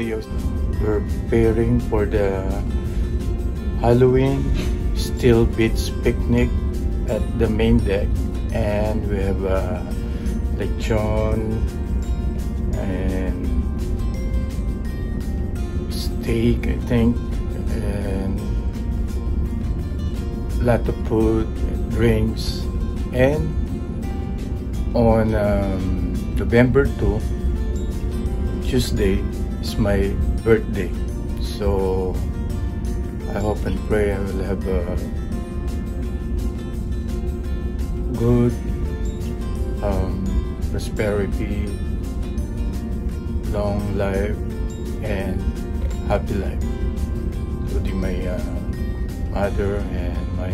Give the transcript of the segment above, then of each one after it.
Leos. We're preparing for the Halloween Steel Beach picnic at the main deck, and we have a lechon and steak, I think, and lot of food, drinks, and on um, November 2, Tuesday, is my birthday. So I hope and pray I will have a good um, prosperity, long life, and happy life. Including my uh, mother and my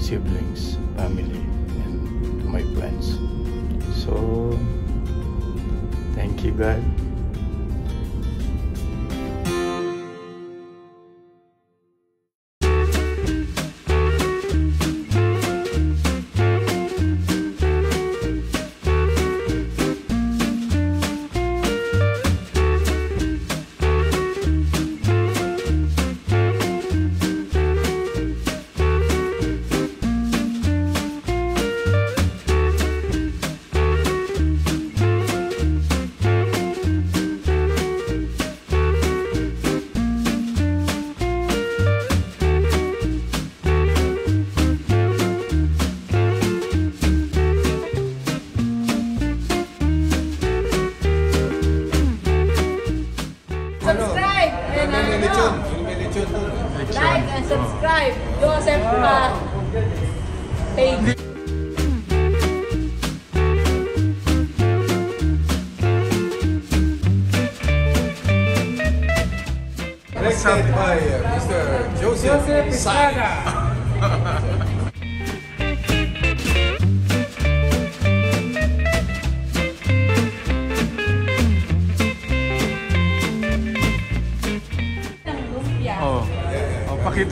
siblings, family, and my friends. So, thank you God.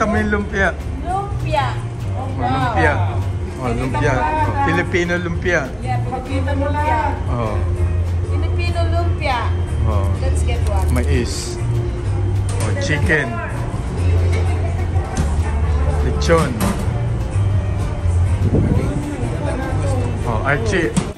Pakita mo yung lumpia. Lumpia. Oh, lumpia. Oh, lumpia. Oh, Filipino lumpia. Yeah, Filipino lumpia. Oh, Filipino lumpia. oh. Let's get one. Mais. Oh, chicken. Lechon. Oh, Archie.